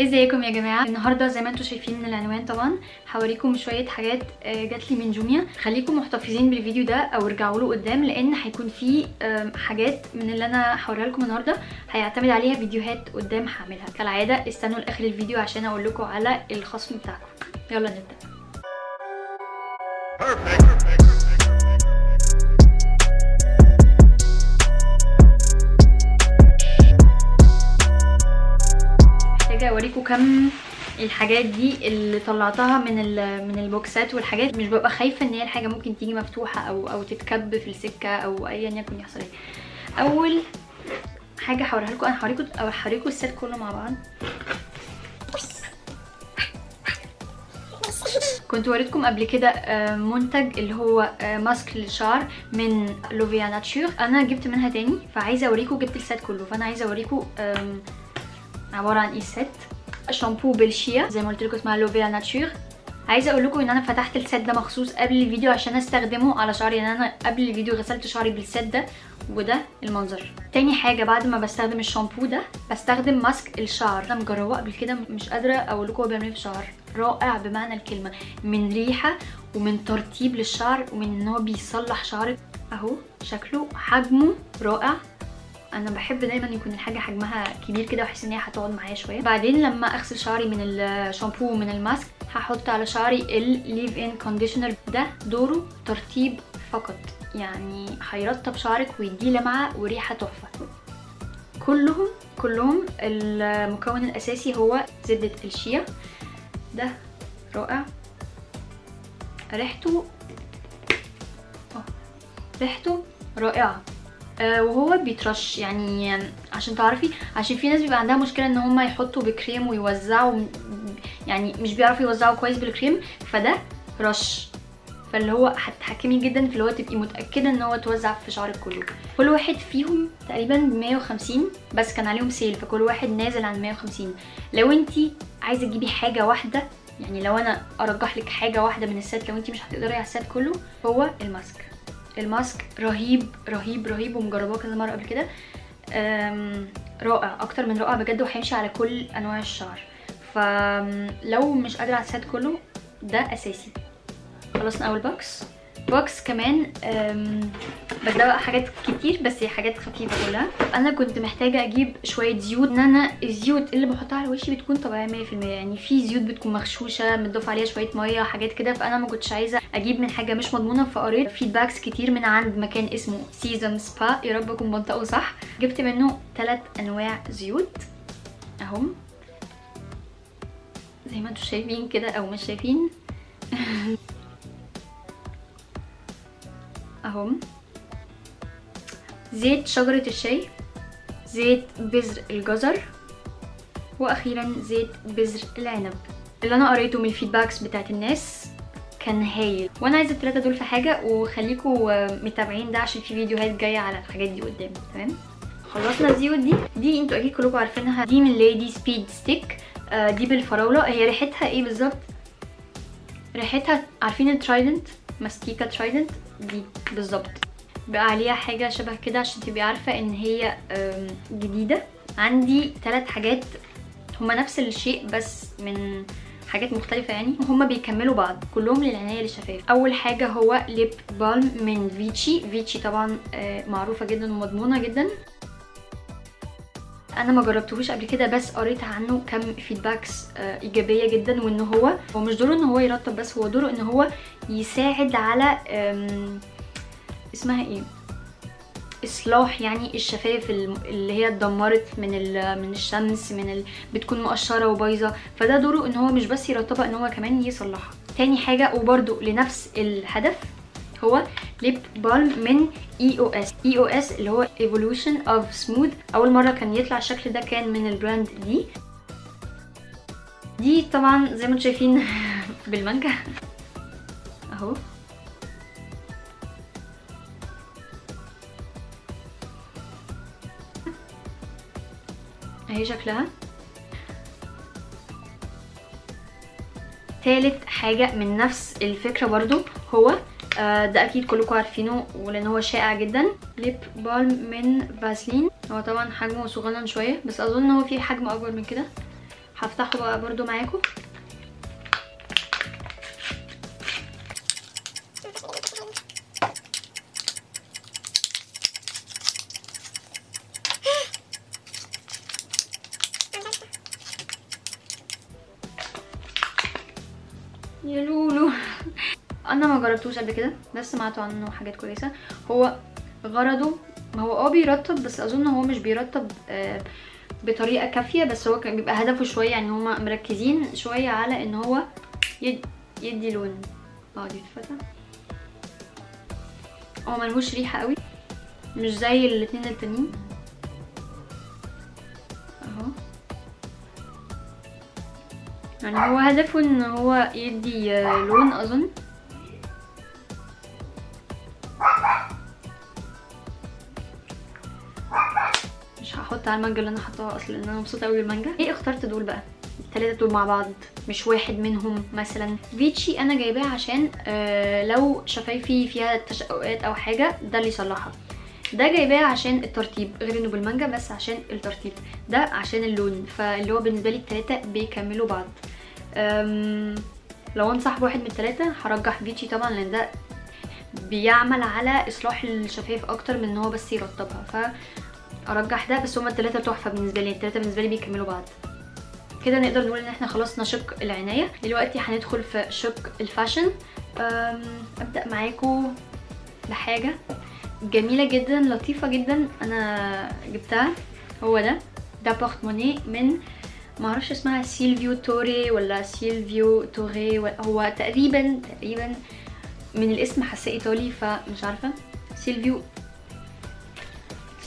ازيكم يا جماعة؟ النهارده زي ما أنتم شايفين من العنوان طبعا هوريكم شوية حاجات آه، جات لي من جوميا. خليكم محتفظين بالفيديو ده أو ارجعوا له قدام لأن هيكون فيه حاجات من اللي أنا هوريها لكم النهارده. هيعتمد عليها فيديوهات قدام هعملها. كالعادة استنوا لآخر الفيديو عشان أقول لكم على الخصم بتاعكم. يلا نبدأ. محتاجه اوريكم كم الحاجات دي اللي طلعتها من من ال box ات والحاجات. مش ببقى خايفة إن هي الحاجة ممكن تيجي مفتوحة أو أو تتكب في السكة أو ايا يكن يحصل إيه. أول حاجة هوريها لكم. أنا هوريكم أو هوريكم ال set كله مع بعض. كنت وريتكم قبل كده آه، منتج اللي هو آه، mask للشعر من لوفيا ناتشور. أنا جبت منها تاني فعايزة اوريكم جبت ال set كله. فأنا عايزة اوريكم عبارة عن إيه ال set شامبو بالشيا زي ما قلت لكم اسمها لوفيا ناتشور. عايزة أقول لكم إن أنا فتحت ال set ده مخصوص قبل الفيديو عشان أستخدمه على شعري يعني أنا قبل الفيديو غسلت شعري بال set ده وده المنظر. تاني حاجة بعد ما بستخدم الشامبو ده بستخدم mask الشعر. أنا مجرباه قبل كده مش قادرة أقول لكم هو بيعمل إيه في الشعر. رائع بمعنى الكلمة. من ريحة ومن ترطيب للشعر ومن إن هو بيصلح شعرك. أهو شكله حجمه رائع. أنا بحب دايما يكون الحاجة حجمها كبير كده وأحس إن هي هتقعد معايا شوية. بعدين لما أغسل شعري من الشامبو ومن ال mask هحط على شعري ال leave-in conditioner ده دوره ترطيب فقط. يعني هيرطب شعرك ويديه لمعة وريحة تحفة. كلهم كلهم المكون الأساسي هو زبدة الشيا. ده رائع. ريحته. ريحته رائعة. وهو بيترش. يعني عشان تعرفي عشان في ناس بيبقى عندها مشكلة إن هم يحطوا بكريم ويوزعوا يعني مش بيعرفوا يوزعوا كويس بالكريم فده رش. فاللي هو هتتحكمي جدا في اللي هو تبقي متأكدة إن هو اتوزع في شعرك كله. كل واحد فيهم تقريبا ب 150 بس كان عليهم sale فكل واحد نازل عن 150 لو انتي عايزة تجيبي حاجة واحدة يعني لو أنا أرجح لك حاجة واحدة من ال set لو انتي مش هتقدري على ال set كله هو ال mask. ال mask رهيب رهيب رهيب ومجرباه كذا مرة قبل كده. رائع أكتر من رائع بجد وهيمشي على كل أنواع الشعر. فلو مش قادرة على ال set كله ده أساسي. خلصنا أول box، box كمان بقى حاجات كتير بس هي حاجات خفيفة كلها. أنا كنت محتاجة أجيب شوية زيوت. إن أنا الزيوت اللي بحطها على وشي بتكون طبيعية 100% يعني في زيوت بتكون مغشوشة متضاف عليها شوية مية حاجات كده. فأنا ما كنتش عايزة أجيب من حاجة مش مضمونة. فقريت feedbacks كتير من عند مكان اسمه سيزم سبا يا رب أكون بنطقه صح. جبت منه ثلاث أنواع زيوت. أهم. زي ما أنتم شايفين كده أو مش شايفين. أهم. زيت شجرة الشاي زيت بذر الجزر وأخيرا زيت بذر العنب. اللي أنا قريته من الفيدباكس بتاعت الناس كان هايل. وأنا عايزة التلاتة دول في حاجة وخليكم متابعين ده عشان في فيديوهات جاية على الحاجات دي قدام. تمام؟ خلصنا دي. دي أنتوا أكيد كلكم عارفينها. دي من ليدي سبيد ستيك دي بالفراولة. هي ريحتها إيه بالظبط؟ ريحتها عارفين الترايدنت ماستيكا ترايدنت دي بالظبط. بقى عليها حاجة شبه كده عشان تبقي عارفة إن هي جديدة. عندي ثلاث حاجات هما نفس الشيء بس من حاجات مختلفة يعني. هما بيكملوا بعض كلهم للعناية للشفايف أول حاجة هو lip balm من فيتشي فيتشي طبعا آه، معروفة جدا ومضمونة جدا. أنا ما جربتهوش قبل كده بس قريت عنه كم feedbacks آه، إيجابية جدا وإن هو هو مش دوره إن هو يرطب بس هو دوره إن هو يساعد على اسمها إيه؟ إصلاح يعني الشفايف اللي هي اتدمرت من من الشمس من ال... بتكون مقشرة وبايظة. فده دوره إن هو مش بس يرطبها إن هو كمان يصلحها. تاني حاجة وبرده لنفس الهدف هو lip balm من EOS، EOS اللي هو evolution of smooth أول مرة كان يطلع الشكل ده كان من ال brand دي دي طبعا زي ما أنتم شايفين بالمانجا. أهو. أهي شكلها. تالت حاجة من نفس الفكرة برضو هو ده أكيد كلكم عارفينه ولأن هو شائع جدا. ليب بالم من فاسلين. هو طبعا حجمه صغنن شوية بس أظن هو فيه حجم أكبر من كده. هفتحه بقى برضو معاكم. أنا ما جربتوش قبل كده بس سمعت عنه حاجات كويسة. هو غرضه هو آه بيرطب بس أظن هو مش بيرطب آه بطريقة كافية بس هو كان بيبقى هدفه شوية يعني هما مركزين شوية على إن هو يد يدي لون. آه دي اتفتح هو ملهوش ريحة قوي مش زي الاتنين التانيين. أهو. يعني هو هدفه إن هو يدي آه، لون أظن. المانجا اللي أنا حطاها أصلا لأن أنا مبسوطة قوي بالمانجا. إيه اخترت دول بقى؟ التلاتة دول مع بعض مش واحد منهم مثلا. فيتشي أنا جايباه عشان آه لو شفايفي فيها تشققات أو حاجة ده اللي يصلحها. ده جايباه عشان الترطيب غير إنه بالمانجا بس عشان الترطيب. ده عشان اللون فاللي هو بالنسبة لي التلاتة بيكملوا بعض. لو أنصح بواحد من التلاتة هرجح فيتشي طبعا لأن ده بيعمل على إصلاح الشفايف أكتر من إن هو بس يرطبها. ف أرجح ده بس هما التلاتة تحفة بالنسبة لي التلاتة بالنسبة لي بيكملوا بعض. كده نقدر نقول إن إحنا خلصنا شق العناية. دلوقتي هندخل في شق ال fashion. أم، أبدأ معاكم بحاجة جميلة جدا لطيفة جدا. أنا جبتها. هو ده. ده portemonnaie من ما أعرفش اسمها سيلفيو توري ولا سيلفيو توري هو تقريبا تقريبا من الاسم حاسه إيطالي فمش عارفة. سيلفيو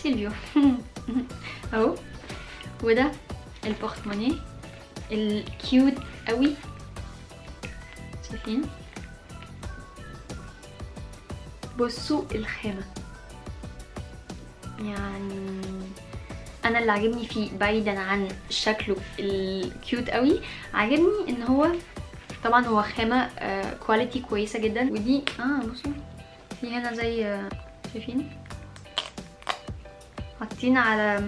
سيلفيو اهو وده ال portemonnaie ال cute قوي شايفين بصوا الخامه يعني أنا اللي عاجبني فيه بعيدا عن شكله ال cute قوي عاجبني إن هو طبعا هو خامة quality كويسة جدا. ودي آه بصوا. في هنا زي آه، شايفين حاطين على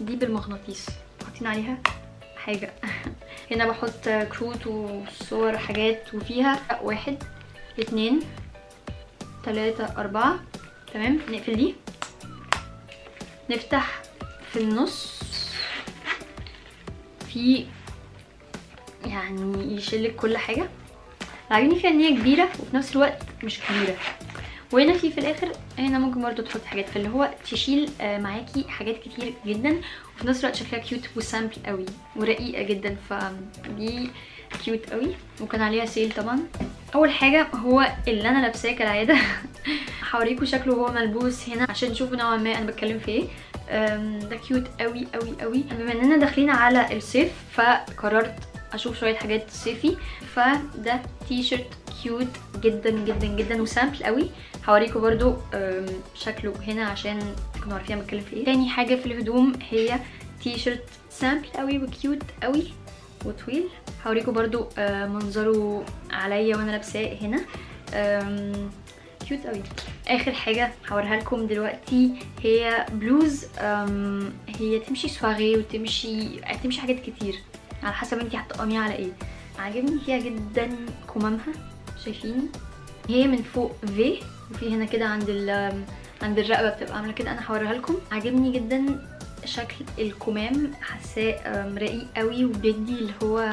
دي بالمغناطيس حاطين عليها حاجة. هنا بحط كروت وصور حاجات وفيها واحد اتنين تلاتة أربعة. تمام؟ نقفل دي. نفتح في النص. في يعني يشيلك كل حاجة. عاجبني فيها ان هي كبيرة وفي نفس الوقت مش كبيرة. وهنا في في الآخر هنا ممكن برضو تحطي حاجات فاللي هو تشيل آه، معاكي حاجات كتير جدا وفي نفس الوقت شكلها cute و simple قوي ورقيقة جدا فدي cute قوي. وكان عليها sale طبعا. أول حاجة هو اللي أنا لابساه كالعادة. هوريكم شكله وهو ملبوس هنا عشان تشوفوا نوعا ما أنا بتكلم في إيه. ده cute قوي قوي قوي. بما اننا داخلين على الصيف فقررت أشوف شوية حاجات صيفي. فده تي شيرت cute جدا جدا جدا و simple قوي. هوريكم برضو شكله هنا عشان تكونوا عارفين أنا بتكلم في إيه. تاني حاجة في الهدوم هي تي شيرت simple قوي و cute قوي وطويل. هوريكم برضو منظره عليا وأنا لابساه هنا. cute قوي. آخر حاجة هوريها لكم دلوقتي هي بلوز. هي تمشي سواريه وتمشي تمشي حاجات كتير. على حسب انتي هتقلميها على إيه. عاجبني فيها جدا كمامها شايفين هي من فوق في وفي هنا كده عند ال عند الرقبة بتبقى عاملة كده. أنا هوريها لكم. عاجبني جدا شكل الكمام. حاساه رقيق قوي وبيدي اللي هو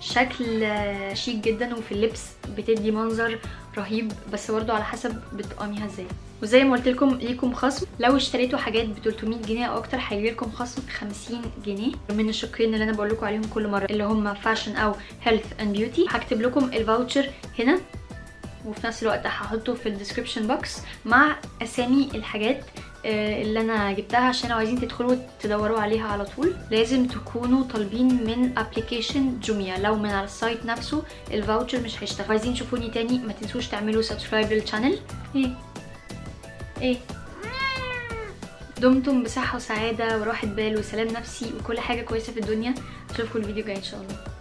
شكل آه، شيك جدا. وفي اللبس بتدي منظر رهيب. بس برضه على حسب بتقاميها إزاي. وزي ما قلت لكم ليكم خصم. لو اشتريتوا حاجات ب 300 جنيه أو أكتر هيجي لكم خصم 50 جنيه. من الشقين اللي أنا بقول لكم عليهم كل مرة اللي هم فاشن أو health and beauty هكتب لكم ال voucher هنا. وفي نفس الوقت هحطه في ال description box مع أسامي الحاجات آه، اللي أنا جبتها عشان لو عايزين تدخلوا تدوروا عليها على طول لازم تكونوا طالبين من application جوميا لو من على ال site نفسه ال voucher مش هيشتغل. عايزين تشوفوني تاني ما تنسوش تعملوا subscribe لل channel إيه؟ إيه؟ دمتم بصحة وسعادة وراحة بال وسلام نفسي وكل حاجة كويسة في الدنيا. أشوفكم الفيديو الجاي إن شاء الله.